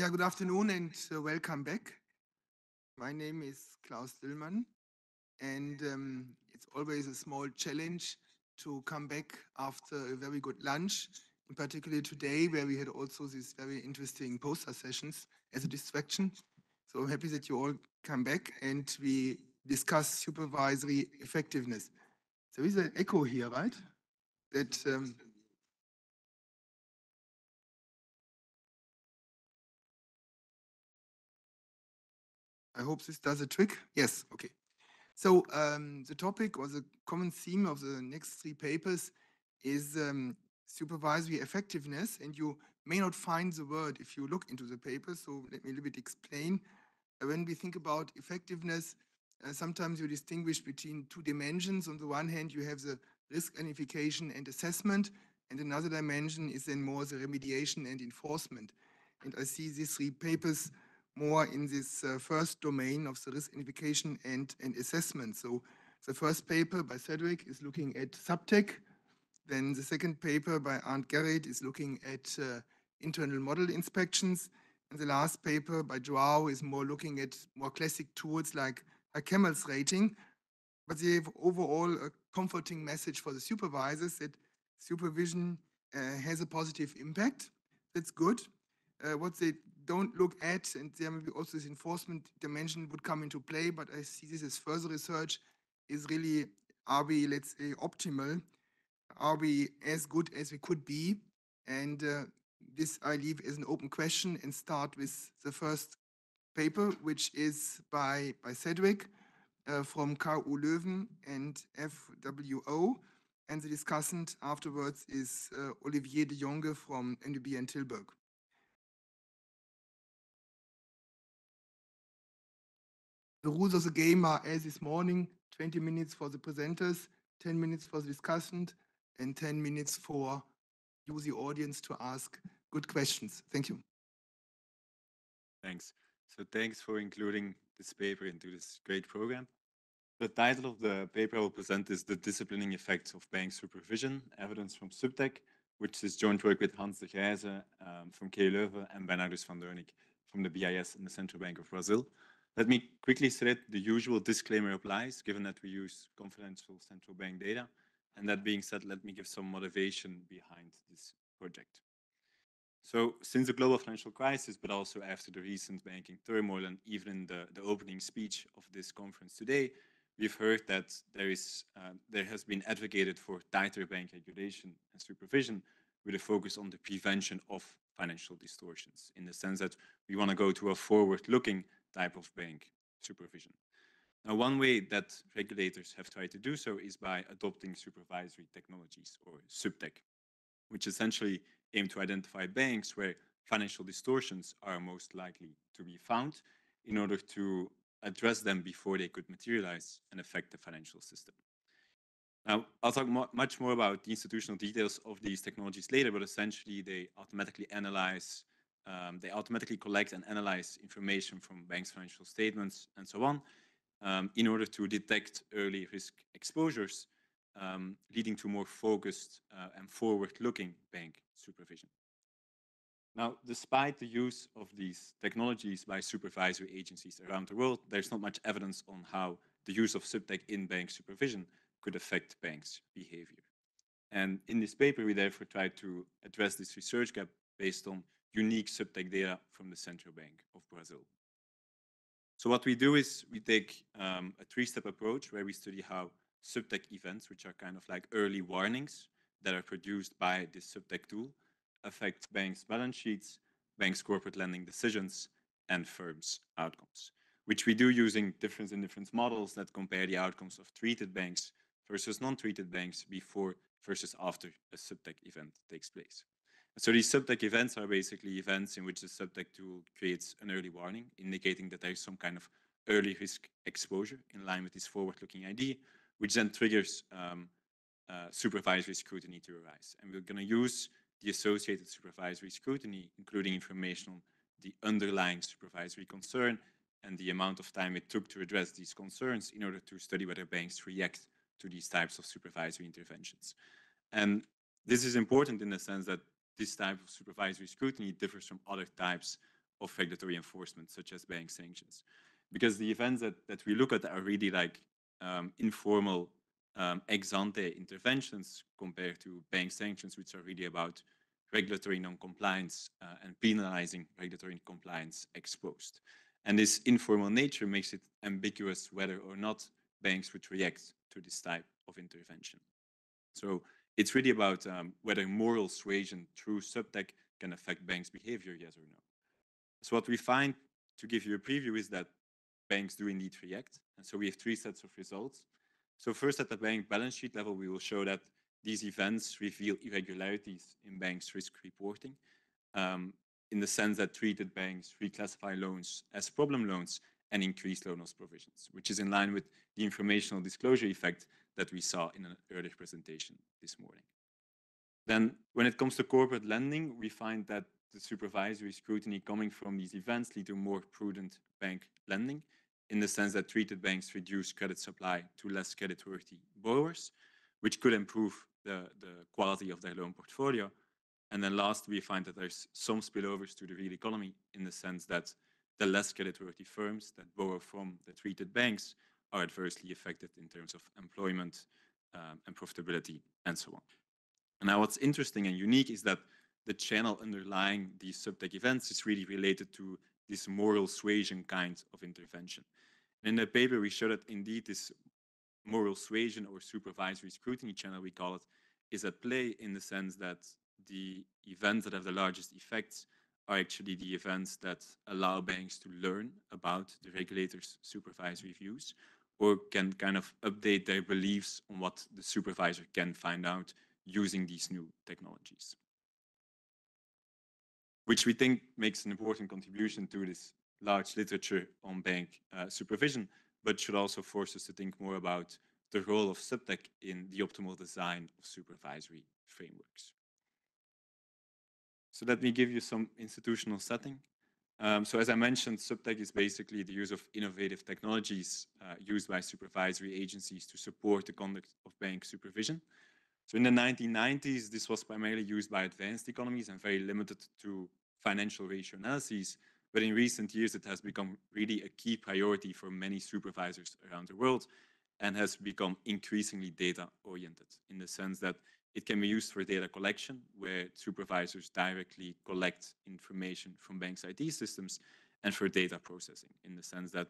Yeah, good afternoon and uh, welcome back. My name is Klaus Düllmann, and um, it's always a small challenge to come back after a very good lunch, in particular today, where we had also these very interesting poster sessions as a distraction. So I'm happy that you all come back and we discuss supervisory effectiveness. There is an echo here, right? That um, I hope this does a trick. Yes, okay. So um, the topic or the common theme of the next three papers is um, supervisory effectiveness, and you may not find the word if you look into the paper. So let me a little bit explain. Uh, when we think about effectiveness, uh, sometimes you distinguish between two dimensions. On the one hand, you have the risk identification and assessment, and another dimension is then more the remediation and enforcement. And I see these three papers more in this uh, first domain of the risk identification and, and assessment. So the first paper by Cedric is looking at SupTech. Then the second paper by Arndt Gerrit is looking at uh, internal model inspections. And the last paper by Joao is more looking at more classic tools like a CAMELS rating. But they have overall a comforting message for the supervisors that supervision uh, has a positive impact. That's good. Uh, what they don't look at, and there maybe also this enforcement dimension would come into play, but I see this as further research, is really, are we, let's say, optimal? Are we as good as we could be? And uh, this I leave as an open question and start with the first paper, which is by, by Cedric uh, from KU Leuven and FWO. And the discussant afterwards is uh, Olivier de Jonghe from NBB and Tilburg. The rules of the game are as this morning 20 minutes for the presenters, 10 minutes for the discussant, and 10 minutes for you, the audience, to ask good questions. Thank you. Thanks. So thanks for including this paper into this great program. The title of the paper I will present is The Disciplining Effects of Bank Supervision, Evidence from SupTech, which is joint work with Hans Degryse um, from Leuven and Bernardus van Doornik from the BIS and the Central Bank of Brazil. Let me quickly say that the usual disclaimer applies, given that we use confidential central bank data. And that being said, let me give some motivation behind this project. So since the global financial crisis, but also after the recent banking turmoil and even in the, the opening speech of this conference today, we've heard that there is uh, there has been advocated for tighter bank regulation and supervision with a focus on the prevention of financial distortions in the sense that we want to go to a forward-looking type of bank supervision. Now, one way that regulators have tried to do so is by adopting supervisory technologies or SupTech, which essentially aim to identify banks where financial distortions are most likely to be found in order to address them before they could materialize and affect the financial system. Now, I'll talk mo much more about the institutional details of these technologies later, but essentially they automatically analyze um, they automatically collect and analyze information from banks' financial statements and so on um, in order to detect early risk exposures, um, leading to more focused uh, and forward-looking bank supervision. Now, despite the use of these technologies by supervisory agencies around the world, there's not much evidence on how the use of SupTech in bank supervision could affect banks' behavior. And in this paper, we therefore tried to address this research gap based on unique SupTech data from the Central Bank of Brazil. So what we do is we take um, a three-step approach where we study how SupTech events, which are kind of like early warnings that are produced by this SupTech tool, affect banks' balance sheets, banks' corporate lending decisions, and firms' outcomes, which we do using difference in difference models that compare the outcomes of treated banks versus non-treated banks before versus after a SupTech event takes place. So these SupTech events are basically events in which the SupTech tool creates an early warning, indicating that there is some kind of early risk exposure in line with this forward-looking ID, which then triggers um, uh, supervisory scrutiny to arise. And we're going to use the associated supervisory scrutiny, including information on the underlying supervisory concern and the amount of time it took to address these concerns in order to study whether banks react to these types of supervisory interventions. And this is important in the sense that this type of supervisory scrutiny differs from other types of regulatory enforcement, such as bank sanctions. Because the events that, that we look at are really like um, informal um, ex ante interventions compared to bank sanctions, which are really about regulatory non-compliance uh, and penalizing regulatory compliance exposed. And this informal nature makes it ambiguous whether or not banks would react to this type of intervention. So it's really about um, whether moral suasion through SupTech can affect banks' behavior, yes or no. So what we find, to give you a preview, is that banks do indeed react. And so we have three sets of results. So first at the bank balance sheet level, we will show that these events reveal irregularities in banks' risk reporting um, in the sense that treated banks reclassify loans as problem loans and increase loan loss provisions, which is in line with the informational disclosure effect that we saw in an earlier presentation this morning. Then when it comes to corporate lending, we find that the supervisory scrutiny coming from these events lead to more prudent bank lending in the sense that treated banks reduce credit supply to less creditworthy borrowers, which could improve the, the quality of their loan portfolio. And then last, we find that there's some spillovers to the real economy in the sense that the less creditworthy firms that borrow from the treated banks are adversely affected in terms of employment um, and profitability and so on. And now what's interesting and unique is that the channel underlying these SupTech events is really related to this moral suasion kind of intervention. And in the paper, we show that indeed this moral suasion or supervisory scrutiny channel, we call it, is at play in the sense that the events that have the largest effects are actually the events that allow banks to learn about the regulator's supervisory views or can kind of update their beliefs on what the supervisor can find out using these new technologies. Which we think makes an important contribution to this large literature on bank uh, supervision, but should also force us to think more about the role of SupTech in the optimal design of supervisory frameworks. So let me give you some institutional setting. Um, so as I mentioned, SupTech is basically the use of innovative technologies uh, used by supervisory agencies to support the conduct of bank supervision. So in the 1990s, this was primarily used by advanced economies and very limited to financial ratio analyses. But in recent years, it has become really a key priority for many supervisors around the world and has become increasingly data oriented in the sense that it can be used for data collection, where supervisors directly collect information from banks' IT systems, and for data processing, in the sense that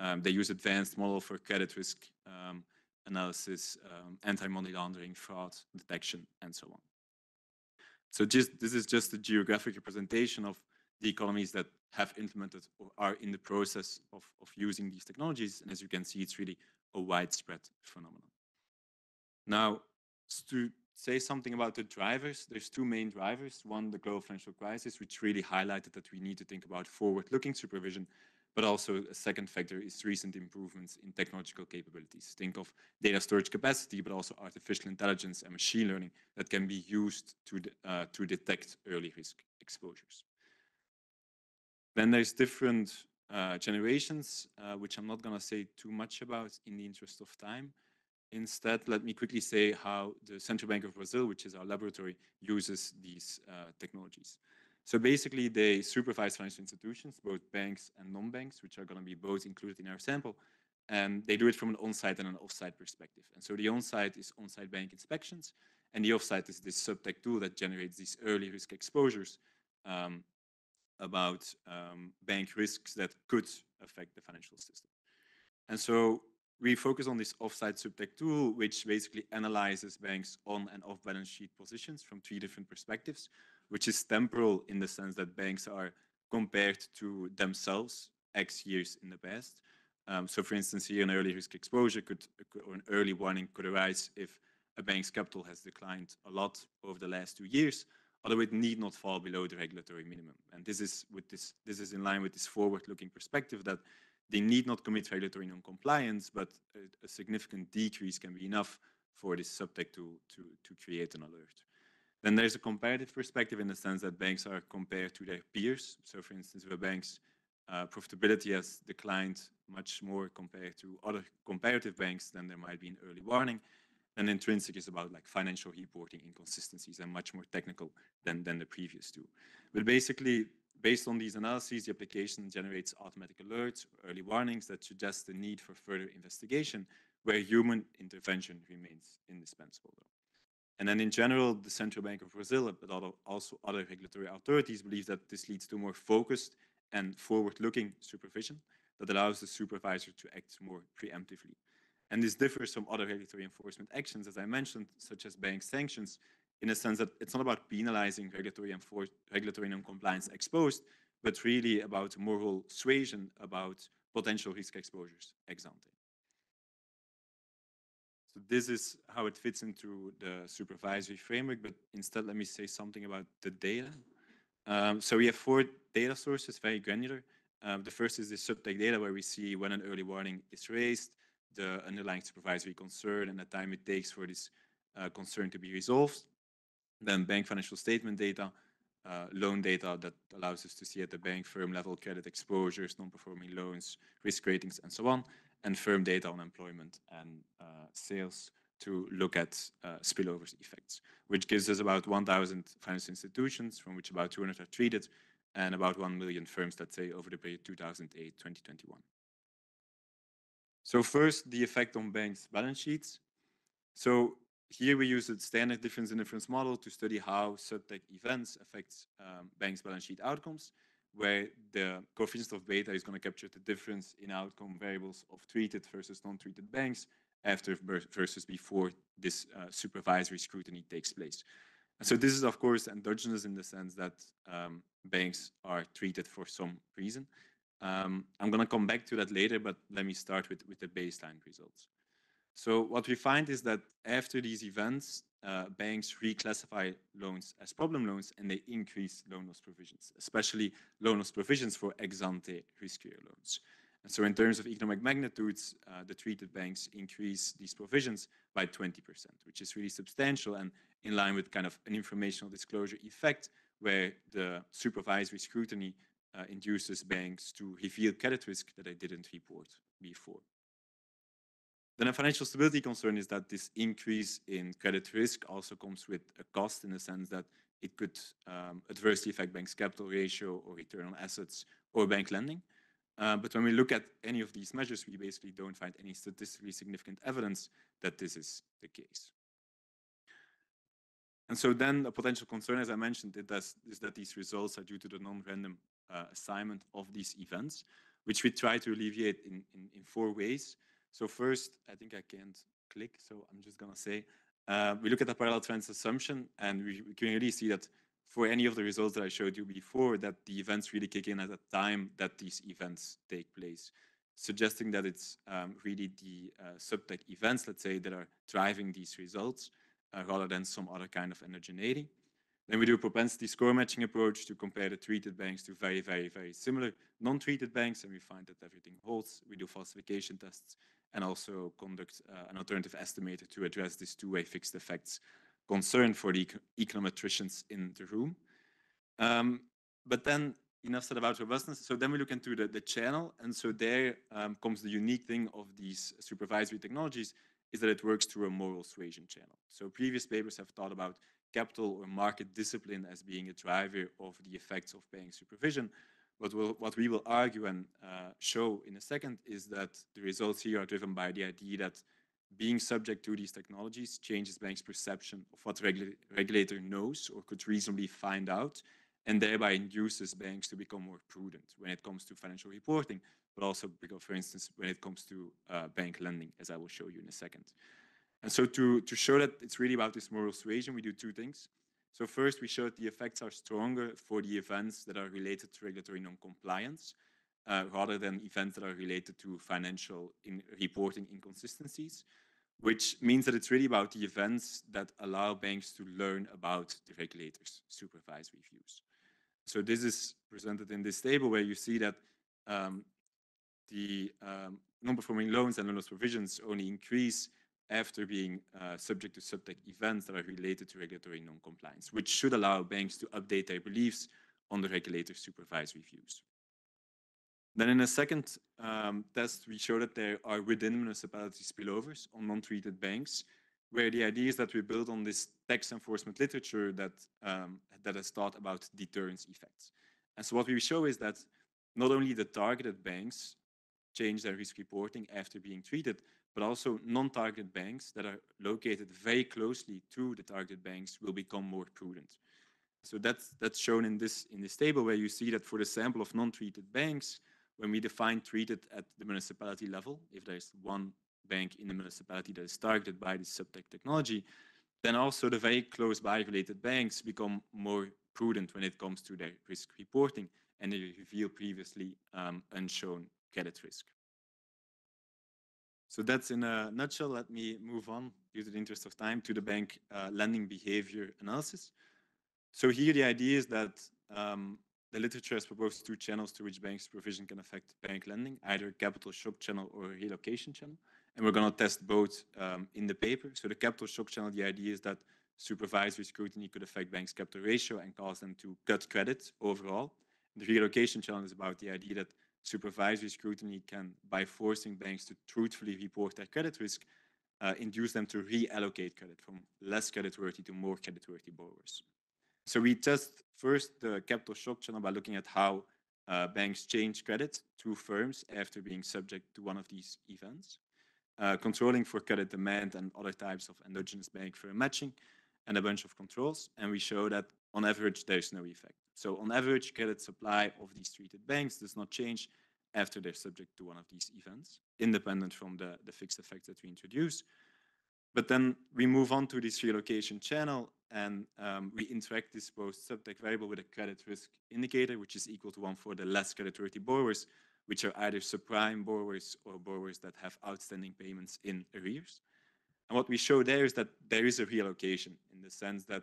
um, they use advanced model for credit risk um, analysis, um, anti-money laundering, fraud detection, and so on. So just this is just a geographic representation of the economies that have implemented or are in the process of, of using these technologies. And as you can see, it's really a widespread phenomenon. Now, to say something about the drivers, there's two main drivers. One, the global financial crisis, which really highlighted that we need to think about forward-looking supervision, but also a second factor is recent improvements in technological capabilities. Think of data storage capacity, but also artificial intelligence and machine learning that can be used to, uh, to detect early risk exposures. Then there's different uh, generations, uh, which I'm not going to say too much about in the interest of time. Instead, let me quickly say how the Central Bank of Brazil, which is our laboratory, uses these uh, technologies. So basically, they supervise financial institutions, both banks and non-banks, which are going to be both included in our sample. And they do it from an on-site and an off-site perspective. And so the on-site is on-site bank inspections, and the off-site is this SupTech tool that generates these early risk exposures um, about um, bank risks that could affect the financial system. And so we focus on this offsite SupTech tool, which basically analyzes banks on and off balance sheet positions from three different perspectives, which is temporal in the sense that banks are compared to themselves X years in the past. Um, so for instance, here an early risk exposure could, or an early warning could arise if a bank's capital has declined a lot over the last two years, although it need not fall below the regulatory minimum. And this is with this, this is in line with this forward-looking perspective that they need not commit regulatory non-compliance, but a, a, significant decrease can be enough for this SupTech to, to, to create an alert. Then there's a comparative perspective in the sense that banks are compared to their peers. So for instance, if a bank's uh, profitability has declined much more compared to other comparative banks, then there might be an early warning. And intrinsic is about like financial reporting inconsistencies and much more technical than, than the previous two. But basically, based on these analyses, the application generates automatic alerts, early warnings that suggest the need for further investigation where human intervention remains indispensable. And then in general, the Central Bank of Brazil, but also other regulatory authorities believe that this leads to more focused and forward-looking supervision that allows the supervisor to act more preemptively. And this differs from other regulatory enforcement actions, as I mentioned, such as bank sanctions, in a sense that it's not about penalizing regulatory, regulatory non-compliance exposed, but really about moral suasion about potential risk exposures ex ante. So this is how it fits into the supervisory framework, but instead let me say something about the data. Um, so we have four data sources, very granular. Um, the first is the SupTech data where we see when an early warning is raised, the underlying supervisory concern and the time it takes for this uh, concern to be resolved. Then bank financial statement data, uh, loan data that allows us to see at the bank firm level credit exposures, non-performing loans, risk ratings, and so on, and firm data on employment and uh, sales to look at uh, spillovers effects, which gives us about 1,000 financial institutions, from which about 200 are treated, and about 1 million firms, let's say, over the period 2008-2021. So first, the effect on banks' balance sheets. So here we use the standard difference in difference model to study how SupTech events affect um, banks' balance sheet outcomes, where the coefficient of beta is going to capture the difference in outcome variables of treated versus non-treated banks after versus before this uh, supervisory scrutiny takes place. And so this is, of course, endogenous in the sense that um, banks are treated for some reason. Um, I'm going to come back to that later, but let me start with, with the baseline results. So what we find is that after these events, uh, banks reclassify loans as problem loans and they increase loan loss provisions, especially loan loss provisions for ex ante riskier loans. And so in terms of economic magnitudes, uh, the treated banks increase these provisions by 20%, which is really substantial and in line with kind of an informational disclosure effect where the supervisory scrutiny uh, induces banks to reveal credit risk that they didn't report before. Then a financial stability concern is that this increase in credit risk also comes with a cost in the sense that it could um, adversely affect banks' capital ratio or return on assets or bank lending. Uh, but when we look at any of these measures, we basically don't find any statistically significant evidence that this is the case. And so then a potential concern, as I mentioned, does, is that these results are due to the non-random uh, assignment of these events, which we try to alleviate in, in, in, four ways. So first, I think I can't click, so I'm just gonna say, uh, we look at the parallel trends assumption, and we, we, can really see that for any of the results that I showed you before, that the events really kick in at the time that these events take place, suggesting that it's um, really the uh, SupTech events, let's say, that are driving these results uh, rather than some other kind of endogeneity. Then we do a propensity score matching approach to compare the treated banks to very, very, very similar non-treated banks, and we find that everything holds. We do falsification tests and also conduct uh, an alternative estimator to address this two-way fixed effects concern for the econometricians in the room. Um, but then enough said about robustness. So then we look into the, the channel. And so there um, comes the unique thing of these supervisory technologies is that it works through a moral suasion channel. So previous papers have thought about capital or market discipline as being a driver of the effects of bank supervision. But we'll, what we will argue and uh, show in a second is that the results here are driven by the idea that being subject to these technologies changes banks' perception of what regula regulator knows or could reasonably find out, and thereby induces banks to become more prudent when it comes to financial reporting, but also, because, for instance, when it comes to uh, bank lending, as I will show you in a second. And so to, to show that it's really about this moral suasion, we do two things. So first, we showed the effects are stronger for the events that are related to regulatory non-compliance, uh, rather than events that are related to financial in reporting inconsistencies, which means that it's really about the events that allow banks to learn about the regulator's supervisory views. So this is presented in this table where you see that um, the um, non-performing loans and loan loss provisions only increase after being uh, subject to SupTech events that are related to regulatory non-compliance, which should allow banks to update their beliefs on the regulator's supervisory views. Then in a second um, test, we show that there are within municipality spillovers on non-treated banks, where the idea is that we build on this tax enforcement literature that, um, that has taught about deterrence effects. And so what we show is that not only the targeted banks change their risk reporting after being treated, but also non-targeted banks that are located very closely to the target banks will become more prudent. So that's, that's shown in this, in this table where you see that for the sample of non-treated banks, when we define treated at the municipality level, if there's one bank in the municipality that is targeted by this SupTech technology, then also the very close by related banks become more prudent when it comes to their risk reporting and they reveal previously um, unshown credit risk. So that's in a nutshell. Let me move on, due to the interest of time, to the bank uh, lending behavior analysis. So here the idea is that um, the literature has proposed two channels to which bank supervision can affect bank lending, either capital shock channel or relocation channel. And we're going to test both um, in the paper. So the capital shock channel, the idea is that supervisory scrutiny could affect banks' capital ratio and cause them to cut credit overall. The relocation channel is about the idea that supervisory scrutiny can, by forcing banks to truthfully report their credit risk, uh, induce them to reallocate credit from less creditworthy to more creditworthy borrowers. So we test first the capital shock channel by looking at how uh, banks change credit to firms after being subject to one of these events, uh, controlling for credit demand and other types of endogenous bank firm matching, and a bunch of controls. And we show that on average, there is no effect. So on average, credit supply of these treated banks does not change after they're subject to one of these events, independent from the, the fixed effects that we introduce. But then we move on to this relocation channel and um, we interact this post SupTech variable with a credit risk indicator, which is equal to one for the less creditworthy borrowers, which are either subprime borrowers or borrowers that have outstanding payments in arrears. And what we show there is that there is a relocation in the sense that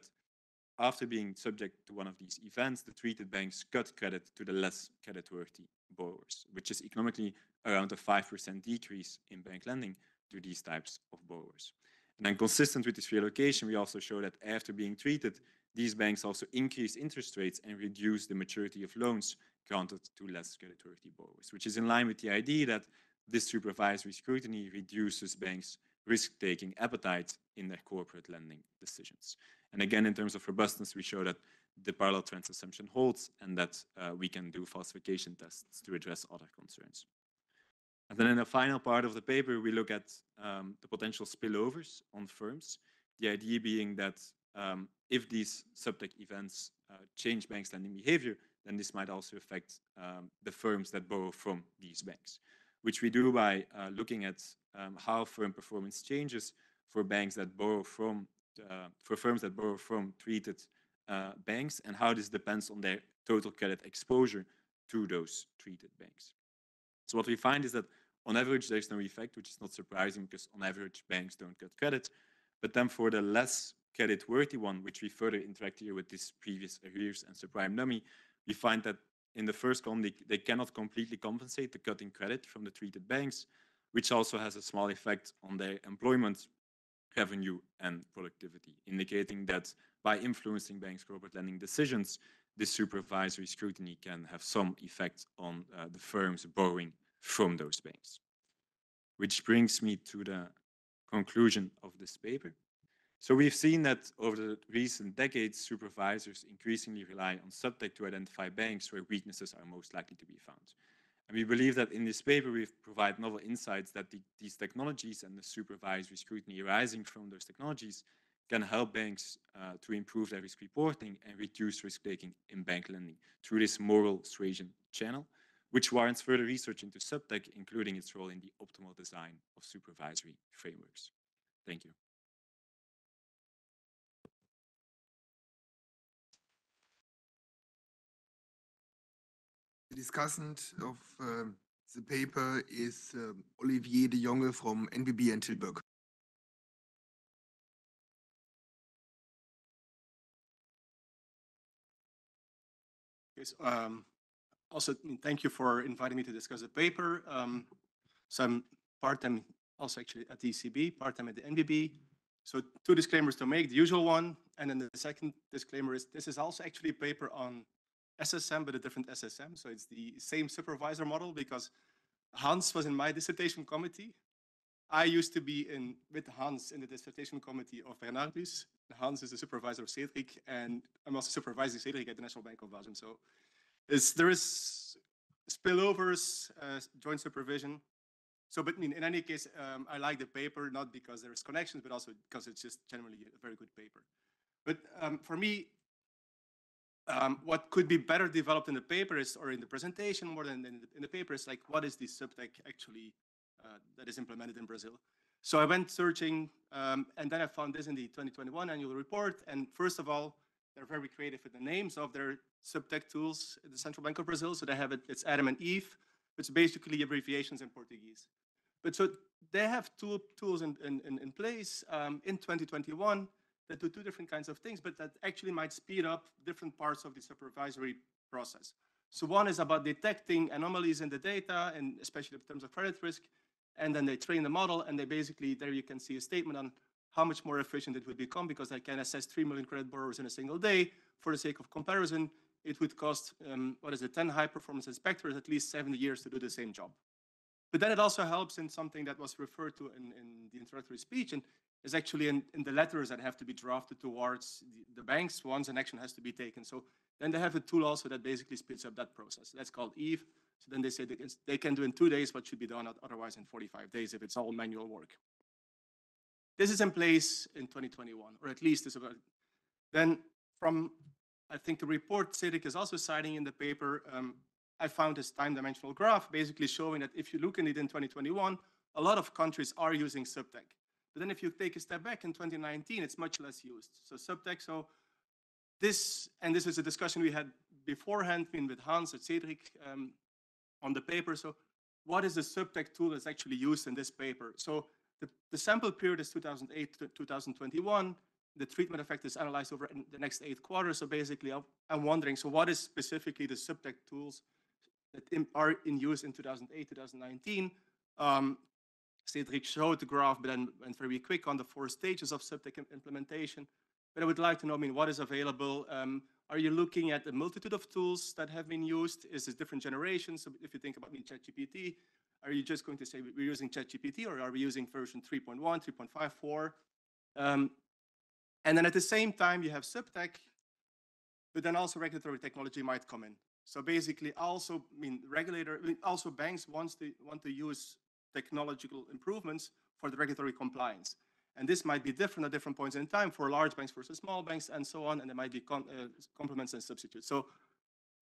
after being subject to one of these events, the treated banks cut credit to the less creditworthy borrowers, which is economically around a 5% decrease in bank lending to these types of borrowers. And then consistent with this relocation, we also show that after being treated, these banks also increase interest rates and reduce the maturity of loans granted to less creditworthy borrowers, which is in line with the idea that this supervisory scrutiny reduces banks' risk-taking appetite in their corporate lending decisions. And again, in terms of robustness, we show that the parallel trends assumption holds and that uh, we can do falsification tests to address other concerns. And then in the final part of the paper, we look at um, the potential spillovers on firms. The idea being that um, if these SupTech events uh, change banks' lending behavior, then this might also affect um, the firms that borrow from these banks, which we do by uh, looking at um, how firm performance changes for banks that borrow from, for firms that borrow from treated uh, banks and how this depends on their total credit exposure to those treated banks. So what we find is that on average, there's no effect, which is not surprising because on average, banks don't cut credit. But then for the less credit-worthy one, which we further interact here with this previous arrears and subprime dummy, we find that in the first column, they, they cannot completely compensate the cutting credit from the treated banks, which also has a small effect on their employment revenue and productivity, indicating that by influencing banks' corporate lending decisions, this supervisory scrutiny can have some effect on uh, the firms borrowing from those banks. Which brings me to the conclusion of this paper. So we've seen that over the recent decades, supervisors increasingly rely on SupTech to identify banks where weaknesses are most likely to be found. And we believe that in this paper, we provide novel insights that the, these technologies and the supervisory scrutiny arising from those technologies can help banks uh, to improve their risk reporting and reduce risk taking in bank lending through this moral suasion channel which warrants further research into SupTech, including its role in the optimal design of supervisory frameworks. Thank you. The discussant of um, the paper is um, Olivier de Jonghe from NBB and Tilburg. Yes, um, also thank you for inviting me to discuss the paper. Um, so I'm part-time also actually at the ECB, part-time at the NBB. So two disclaimers to make, the usual one, and then the second disclaimer is this is also actually a paper on SSM, but a different SSM. So it's the same supervisor model because Hans was in my dissertation committee. I used to be in with Hans in the dissertation committee of Bernardus. Hans is the supervisor of Cedric, and I'm also supervising Cedric at the National Bank of Belgium. So is there is spillovers, uh, joint supervision. So, but in, in any case, um, I like the paper, not because there's connections, but also because it's just generally a very good paper. But um, for me, um, what could be better developed in the paper is, or in the presentation more than in the, in the paper is like, what is the SupTech actually uh, that is implemented in Brazil? So I went searching, um, and then I found this in the 2021 annual report. And first of all, they're very creative with the names of their SupTech tools in the Central Bank of Brazil. So they have it, it's Adam and Eve, which basically abbreviations in Portuguese. But so they have tool, tools in, in, in- in place um, in 2021 that do two different kinds of things, but that actually might speed up different parts of the supervisory process. So one is about detecting anomalies in the data, and especially in terms of credit risk, and then they train the model, and they basically, there you can see a statement on how much more efficient it would become, because I can assess 3 million credit borrowers in a single day. For the sake of comparison, it would cost, um, what is it, 10 high-performance inspectors at least 70 years to do the same job. But then it also helps in something that was referred to in, in the introductory speech, and is actually in, in the letters that have to be drafted towards the, the banks once an action has to be taken. So then they have a tool also that basically speeds up that process. That's called Eve. So then they say they can, they can do in two days what should be done otherwise in 45 days if it's all manual work. This is in place in 2021, or at least is about. Then from, I think the report Cedric is also citing in the paper, um, I found this time dimensional graph basically showing that if you look at it in 2021, a lot of countries are using SupTech. But then if you take a step back in 2019, it's much less used. So SupTech, so this, and this is a discussion we had beforehand been with Hans and Cedric um, on the paper. So what is the SupTech tool that's actually used in this paper? So the, the sample period is 2008 to 2021. The treatment effect is analyzed over the next eight quarters. So basically, I'm- wondering, so what is specifically the SupTech tools that are in use in 2008, 2019? Um, Cedric showed the graph, but then went very quick on the four stages of SupTech im- implementation. But I would like to know, I mean, what is available? Um, Are you looking at a multitude of tools that have been used? Is it different generations? So if you think about I mean, ChatGPT, are you just going to say we're using ChatGPT or are we using version 3.1, 3.54? Um, And then at the same time, you have SupTech, but then also regulatory technology might come in. So basically also, I mean, regulator, I mean, also banks wants to, want to use technological improvements for the regulatory compliance. And this might be different at different points in time for large banks versus small banks and so on, and there might be com- uh, complements and substitutes. So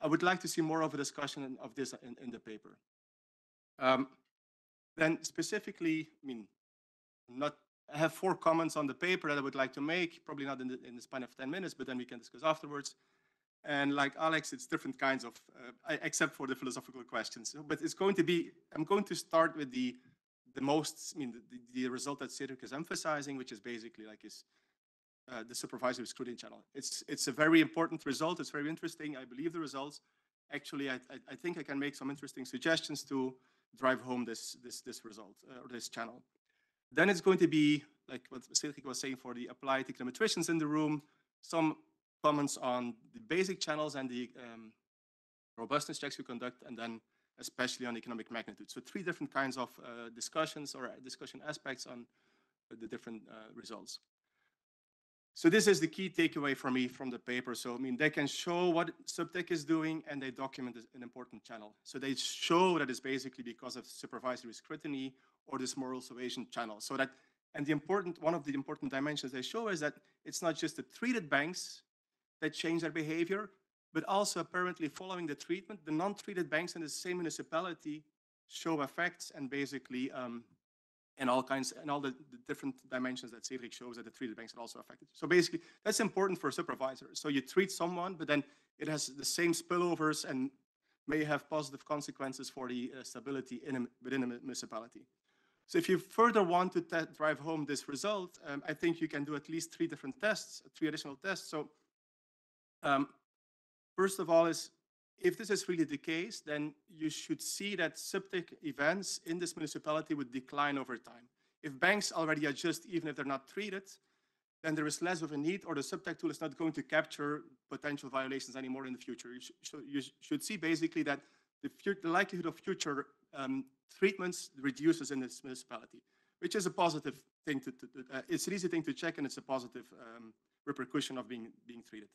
I would like to see more of a discussion of this in, in the paper. Um, Then specifically, I mean, not, I have four comments on the paper that I would like to make, probably not in the, in the span of 10 minutes, but then we can discuss afterwards. And like Alex, it's different kinds of, uh, except for the philosophical questions. But it's going to be, I'm going to start with the, the most, I mean, the, the- result that Cedric is emphasizing, which is basically like is uh, the supervisory scrutiny channel. It's, it's a very important result. It's very interesting. I believe the results. Actually, I, I, I think I can make some interesting suggestions to drive home this, this, this result uh, or this channel. Then it's going to be, like what Cedric was saying, for the applied econometricians in the room, some comments on the basic channels and the um, robustness checks we conduct, and then especially on economic magnitude. So three different kinds of uh, discussions or discussion aspects on the different uh, results. So this is the key takeaway for me from the paper. So I mean, they can show what SupTech is doing and they document an important channel. So they show that it's basically because of supervisory scrutiny or this moral suasion channel. So that, and the important, one of the important dimensions they show is that it's not just the treated banks that change their behavior, but also apparently following the treatment, the non-treated banks in the same municipality show effects and basically um, and all kinds and all the, the different dimensions that Cedric shows that the treated banks are also affected. So basically, that's important for a supervisor. So you treat someone, but then it has the same spillovers and may have positive consequences for the uh, stability in a, within a municipality. So if you further want to drive home this result, um, I think you can do at least three different tests, three additional tests. So um, first of all is if this is really the case, then you should see that SupTech events in this municipality would decline over time. If banks already adjust, even if they're not treated, then there is less of a need, or the SupTech tool is not going to capture potential violations anymore in the future. You, sh- you sh- should see basically that the, the likelihood of future um, treatments reduces in this municipality, which is a positive thing to, to- to- uh, it's an easy thing to check, and it's a positive um, repercussion of being, being treated.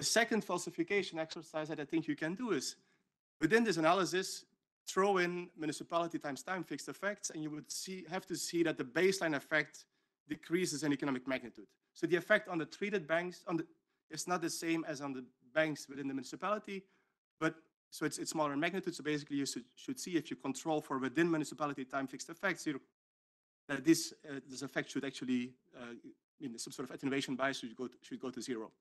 The second falsification exercise that I think you can do is within this analysis, throw in municipality times time fixed effects, and you would see have to see that the baseline effect decreases in economic magnitude. So the effect on the treated banks on the is not the same as on the banks within the municipality, but so it's, it's smaller in magnitude. So basically, you should, should see if you control for within municipality time fixed effects, you that this uh, this effect should actually, uh, I mean, some sort of attenuation bias should go to, should go to zero.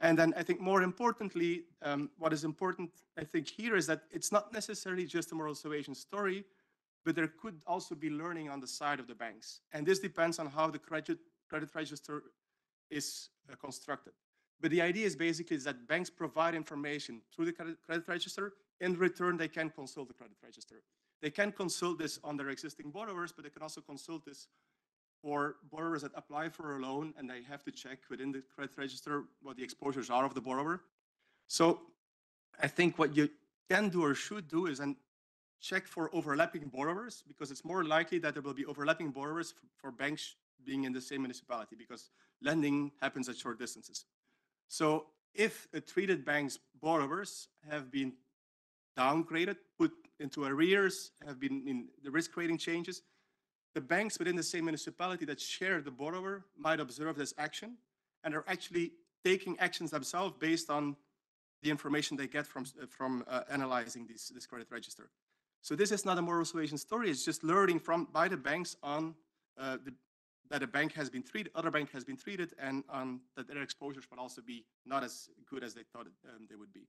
And then I think more importantly, um, what is important, I think here is that it's not necessarily just a moral suasion story, but there could also be learning on the side of the banks. And this depends on how the credit, credit register is uh, constructed. But the idea is basically that banks provide information through the credit, credit register. In return, they can consult the credit register. They can consult this on their existing borrowers, but they can also consult this for borrowers that apply for a loan and they have to check within the credit register what the exposures are of the borrower. So I think what you can do or should do is and check for overlapping borrowers because it's more likely that there will be overlapping borrowers for banks being in the same municipality because lending happens at short distances. So if a treated bank's borrowers have been downgraded, put into arrears, have been in the risk rating changes, the banks within the same municipality that share the borrower might observe this action and are actually taking actions themselves based on the information they get from, from uh, analyzing this, this credit register. So this is not a moral suasion story, it's just learning from, by the banks on uh, the, that a bank has been treated, other bank has been treated, and on that their exposures would also be not as good as they thought um, they would be.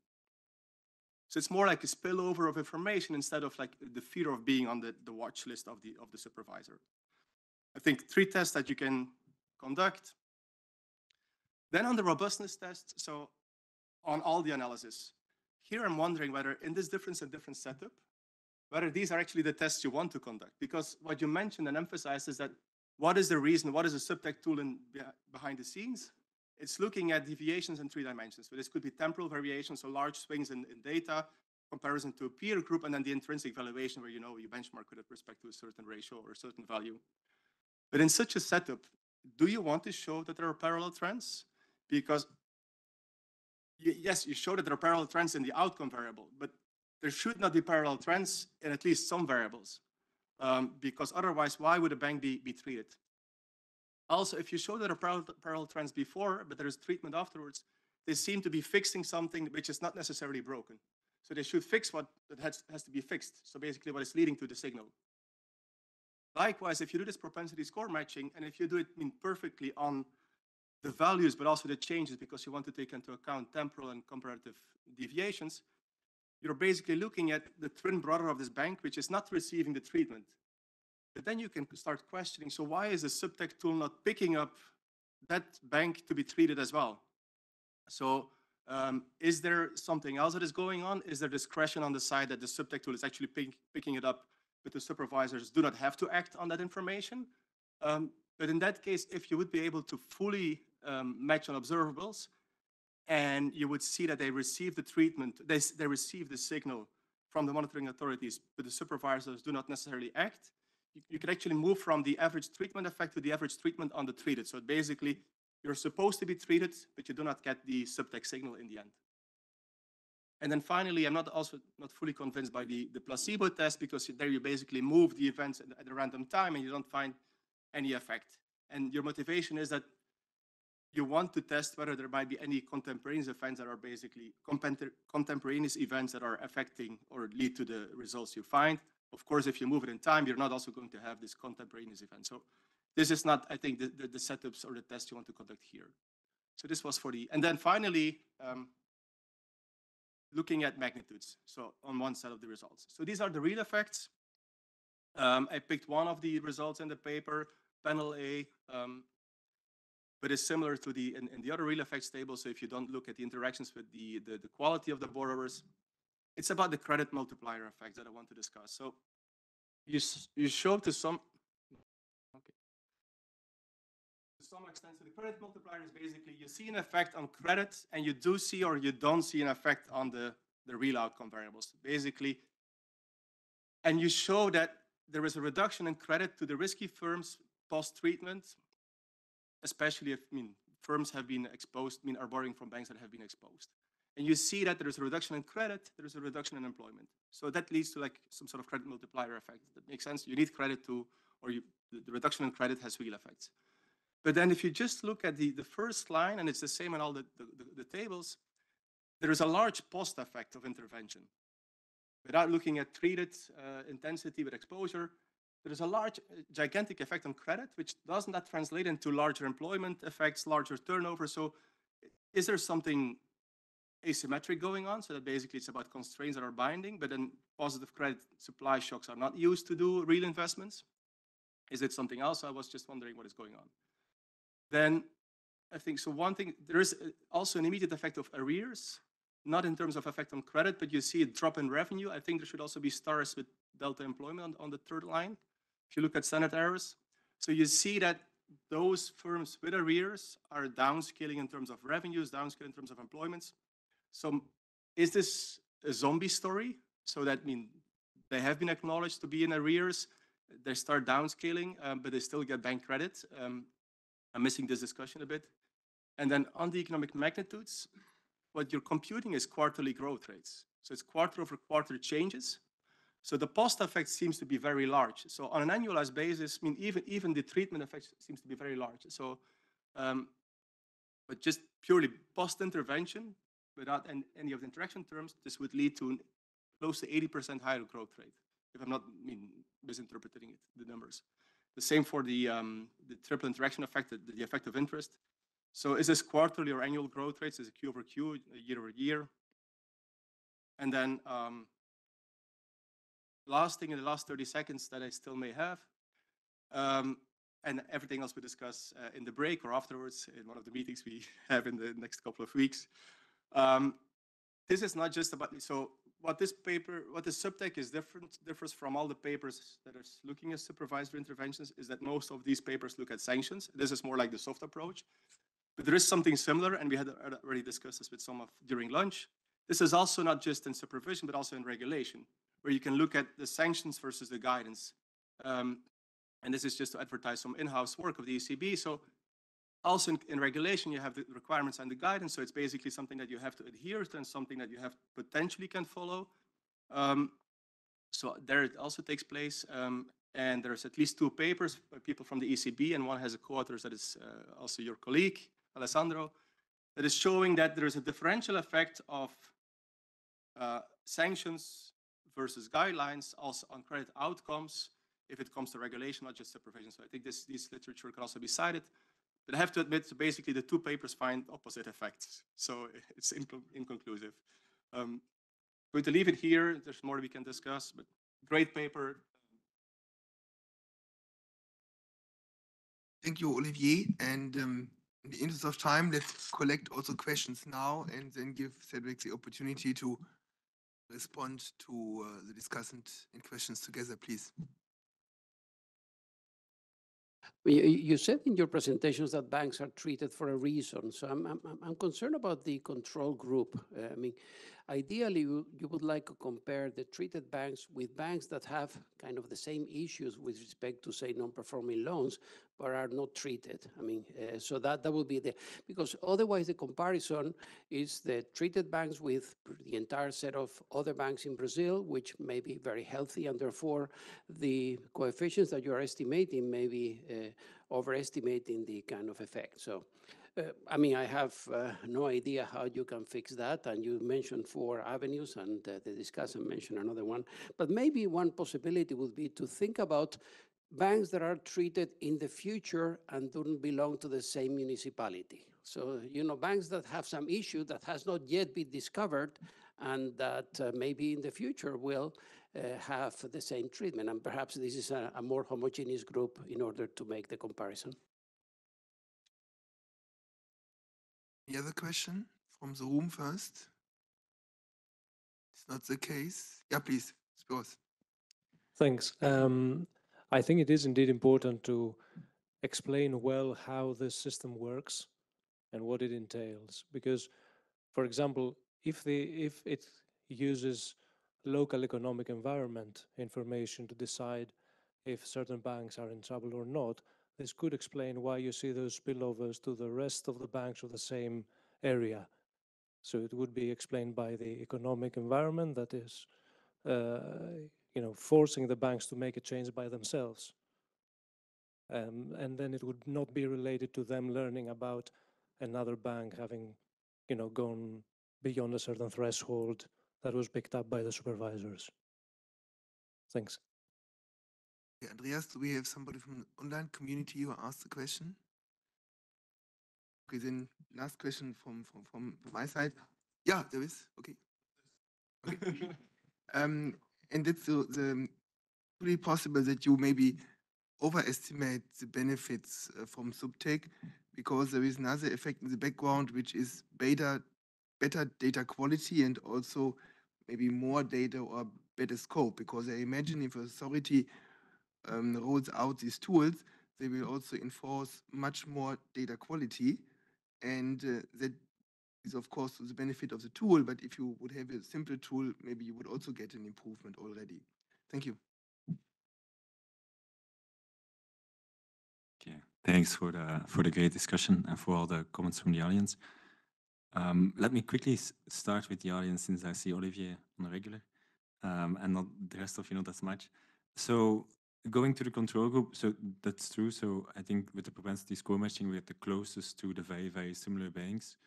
So it's more like a spillover of information instead of like the fear of being on the, the watch list of the, of the supervisor. I think three tests that you can conduct. Then on the robustness test, so on all the analysis, here I'm wondering whether in this difference and different setup, whether these are actually the tests you want to conduct. Because what you mentioned and emphasized is that what is the reason, what is the SupTech tool in, behind the scenes? It's looking at deviations in three dimensions. So this could be temporal variations, so large swings in, in data, comparison to a peer group, and then the intrinsic valuation where you know you benchmark it with respect to a certain ratio or a certain value. But in such a setup, do you want to show that there are parallel trends? Because yes, you show that there are parallel trends in the outcome variable, but there should not be parallel trends in at least some variables. Um, because otherwise, why would a bank be, be treated? Also, if you show that a parallel, trends before, but there is treatment afterwards, they seem to be fixing something which is not necessarily broken. So they should fix what has, has to be fixed. So basically what is leading to the signal. Likewise, if you do this propensity score matching, and if you do it I mean, perfectly on the values, but also the changes, because you want to take into account temporal and comparative deviations, you're basically looking at the twin brother of this bank, which is not receiving the treatment. But then you can start questioning, so why is the SupTech tool not picking up that bank to be treated as well? So um, is there something else that is going on? Is there discretion on the side that the SupTech tool is actually pick, picking it up, but the supervisors do not have to act on that information? Um, but in that case, if you would be able to fully um, match on observables, and you would see that they receive the treatment, they, they receive the signal from the monitoring authorities, but the supervisors do not necessarily act, you, you actually move from the average treatment effect to the average treatment on the treated. So basically, you're supposed to be treated, but you do not get the SupTech signal in the end. And then finally, I'm not also not fully convinced by the, the placebo test because there you basically move the events at, at a random time and you don't find any effect. And your motivation is that you want to test whether there might be any contemporaneous events that are basically contemporaneous events that are affecting or lead to the results you find. Of course, if you move it in time, you're not also going to have this contemporaneous event. So this is not, I think, the, the, the setups or the tests you want to conduct here. So this was for the, and then finally, um, looking at magnitudes. So on one side of the results. So these are the real effects. Um, I picked one of the results in the paper, panel A, um, but it's similar to the, in, in the other real effects table. So if you don't look at the interactions with the, the, the quality of the borrowers, it's about the credit multiplier effect that I want to discuss. So you, you show to some, okay. To some extent, so the credit multiplier is basically, you see an effect on credit and you do see or you don't see an effect on the, the real outcome variables. Basically, and you show that there is a reduction in credit to the risky firms post-treatment, especially if, I mean, firms have been exposed, I mean, are borrowing from banks that have been exposed. And you see that there is a reduction in credit, there is a reduction in employment. So that leads to like some sort of credit multiplier effect. That makes sense. You need credit to, or you, the, reduction in credit has real effects. But then if you just look at the, the first line, and it's the same in all the, the, the, the tables, there is a large post effect of intervention. Without looking at treated uh, intensity with exposure, there is a large, uh, gigantic effect on credit, which does not that translate into larger employment effects, larger turnover. So is there something asymmetric going on? So that basically it's about constraints that are binding, but then positive credit supply shocks are not used to do real investments? Is it something else? I was just wondering what is going on. Then I think, so one thing, there is uh, also an immediate effect of arrears, not in terms of effect on credit, but you see a drop in revenue. I think there should also be stars with delta employment on, on the third line. If you look at standard errors, so you see that those firms with arrears are downscaling in terms of revenues, downscaling in terms of employments. So is this a zombie story? So that mean they have been acknowledged to be in arrears, they start downscaling, um, but they still get bank credit. Um, I'm missing this discussion a bit. And then on the economic magnitudes, what you're computing is quarterly growth rates. So it's quarter over quarter changes. So the post effect seems to be very large. So on an annualized basis, I mean, even, even the treatment effect seems to be very large. So, um, but just purely post intervention, without any of the interaction terms, this would lead to close to 80% higher growth rate. If I'm not, mean, misinterpreting it, the numbers. The same for the, um, the triple interaction effect, the, the effect of interest. So is this quarterly or annual growth rates? Is it Q over Q, year over year? And then um, last thing in the last 30 seconds that I still may have, um, and everything else we discuss uh, in the break or afterwards in one of the meetings we have in the next couple of weeks. Um, this is not just about, so what this paper, what the SupTech is different, differs from all the papers that are looking at supervisory interventions is that most of these papers look at sanctions. This is more like the soft approach. But there is something similar, and we had already discussed this with some of during lunch. This is also not just in supervision, but also in regulation, where you can look at the sanctions versus the guidance. Um, and this is just to advertise some in-house work of the ECB. So also in, in regulation, you have the requirements and the guidance. So it's basically something that you have to adhere to and something that you have potentially can follow. Um, so there it also takes place. Um, and there's at least two papers by people from the ECB, and one has a co-author that is uh, also your colleague, Alessandro, that is showing that there is a differential effect of uh, sanctions versus guidelines also on credit outcomes if it comes to regulation, not just supervision. So I think this, this literature can also be cited. But I have to admit, so basically the two papers find opposite effects. So it's inco- inconclusive. Um, going to leave it here. There's more we can discuss, but great paper. Thank you, Olivier. And um, in the interest of time, let's collect also questions now and then give Cedric the opportunity to respond to uh, the discussant in questions together, please. You, said in your presentations that banks are treated for a reason. So I'm, I'm, I'm- I'm concerned about the control group. Uh, I mean, ideally, you, would like to compare the treated banks with banks that have kind of the same issues with respect to, say, non-performing loans, but are not treated. I mean, uh, so that, that would be the, because otherwise the comparison is the treated banks with the entire set of other banks in Brazil, which may be very healthy, and therefore the coefficients that you are estimating may be uh, overestimating the kind of effect. So, uh, I mean, I have uh, no idea how you can fix that, and you mentioned four avenues, and uh, the discussant mentioned another one. But maybe one possibility would be to think about banks that are treated in the future and don't belong to the same municipality. So, you know, banks that have some issue that has not yet been discovered and that uh, maybe in the future will uh, have the same treatment. And perhaps this is a, a more homogeneous group in order to make the comparison. Any other question from the room first? It's not the case. Yeah, please, Spiros. Thanks. Um, I think it is indeed important to explain well how this system works and what it entails. Because, for example, if the if it uses local economic environment information to decide if certain banks are in trouble or not, this could explain why you see those spillovers to the rest of the banks of the same area. So it would be explained by the economic environment that is, uh, you know, forcing the banks to make a change by themselves. Um, and then it would not be related to them learning about another bank having, you know, gone beyond a certain threshold that was picked up by the supervisors. Thanks. Andreas, do we have somebody from the online community who asked the question? Okay, then last question from, from, from my side. Yeah, there is, okay. Okay. Um, and it's the, the pretty possible that you maybe overestimate the benefits uh, from SupTech because there is another effect in the background, which is beta, better data quality and also maybe more data or better scope. Because I imagine if authority um, rolls out these tools, they will also enforce much more data quality. And uh, that is, of course, the benefit of the tool. But if you would have a simple tool, maybe you would also get an improvement already. Thank you. Okay, thanks for the for the great discussion and for all the comments from the audience. Um, let me quickly start with the audience since I see Olivier on a regular um, and not the rest of you not as much. So going to the control group, so that's true. So I think with the propensity score matching, we're the closest to the very, very similar banks.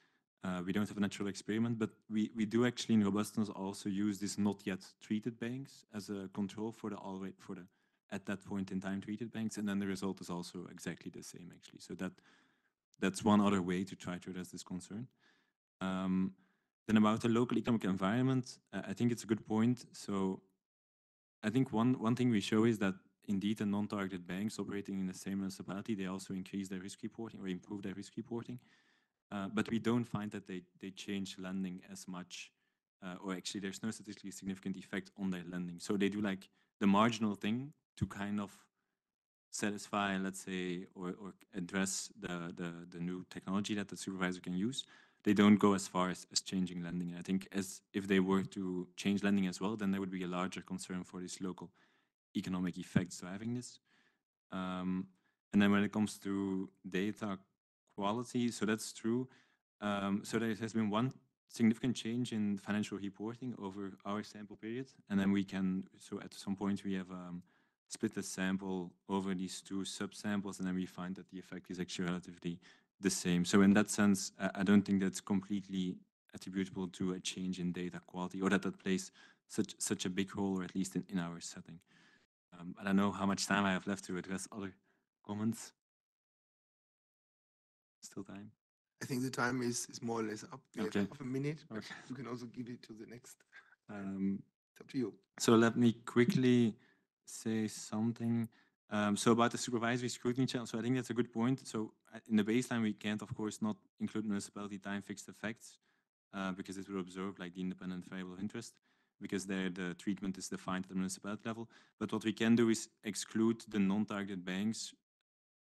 Uh, we don't have a natural experiment, but we, we do actually in robustness also use this not yet treated banks as a control for the already for the at that point in time treated banks, and then the result is also exactly the same actually. So that that's one other way to try to address this concern. Um, then about the local economic environment, uh, I think it's a good point. So I think one one thing we show is that indeed the non-targeted banks operating in the same municipality, they also increase their risk reporting or improve their risk reporting. Uh, but we don't find that they, they change lending as much, uh, or actually there's no statistically significant effect on their lending. So they do like the marginal thing to kind of satisfy, let's say, or, or address the, the, the new technology that the supervisor can use. They don't go as far as, as changing lending. And I think as if they were to change lending as well, then there would be a larger concern for this local economic effects to having this. Um, and then when it comes to data quality, so that's true. Um, so there has been one significant change in financial reporting over our sample period, and then we can, so at some point we have um, split the sample over these two subsamples, and then we find that the effect is actually relatively the same. So in that sense, I, I don't think that's completely attributable to a change in data quality or that that plays such such a big role, or at least in, in our setting. Um, I don't know how much time I have left to address other comments. Still time? I think the time is, is more or less up. We Okay. have half a minute, but Okay. you can also give it to the next. Um, It's up to you. So let me quickly say something. Um, so about the supervisory scrutiny channel, so I think that's a good point. So uh, in the baseline, we can't, of course, not include municipality time fixed effects uh, because it will observe like the independent variable of interest because there the treatment is defined at the municipality level. But what we can do is exclude the non-targeted banks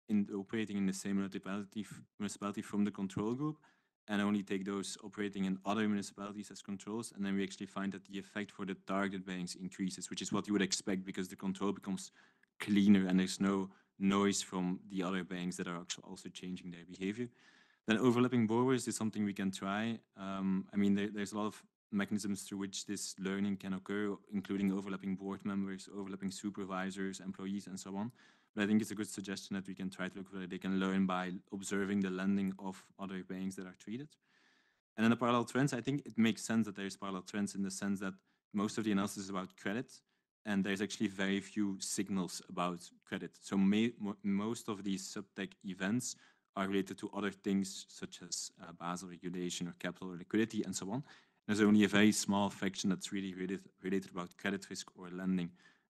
in operating in the same municipality, municipality from the control group and only take those operating in other municipalities as controls. And then we actually find that the effect for the target banks increases, which is what you would expect because the control becomes cleaner and there's no noise from the other banks that are also changing their behavior. Then overlapping borrowers is something we can try. Um, I mean, there, there's a lot of mechanisms through which this learning can occur, including overlapping board members, overlapping supervisors, employees, and so on. But I think it's a good suggestion that we can try to look whether they can learn by observing the lending of other banks that are treated. And then the parallel trends, I think it makes sense that there's parallel trends in the sense that most of the analysis is about credit, and there's actually very few signals about credit. So may, most of these SupTech events are related to other things such as uh, Basel regulation or capital or liquidity and so on. There's only a very small fraction that's really related, related about credit risk or lending,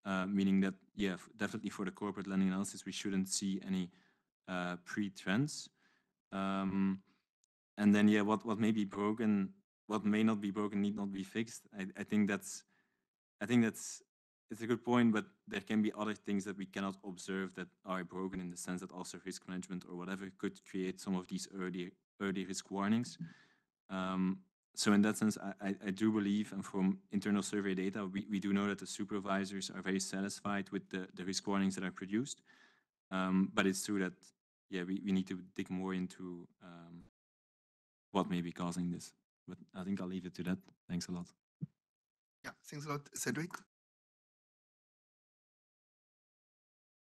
uh, meaning that, yeah, definitely for the corporate lending analysis, we shouldn't see any uh, pre-trends. Um, and then, yeah, what, what may be broken, what may not be broken need not be fixed. I, I think that's, I think that's, it's a good point, but there can be other things that we cannot observe that are broken in the sense that also risk management or whatever could create some of these early, early risk warnings. Um, so in that sense, I, I, do believe, and from internal survey data, we, we do know that the supervisors are very satisfied with the, the risk warnings that are produced. Um, but it's true that, yeah, we, we need to dig more into um, what may be causing this. But I think I'll leave it to that. Thanks a lot. Yeah, thanks a lot, Cedric.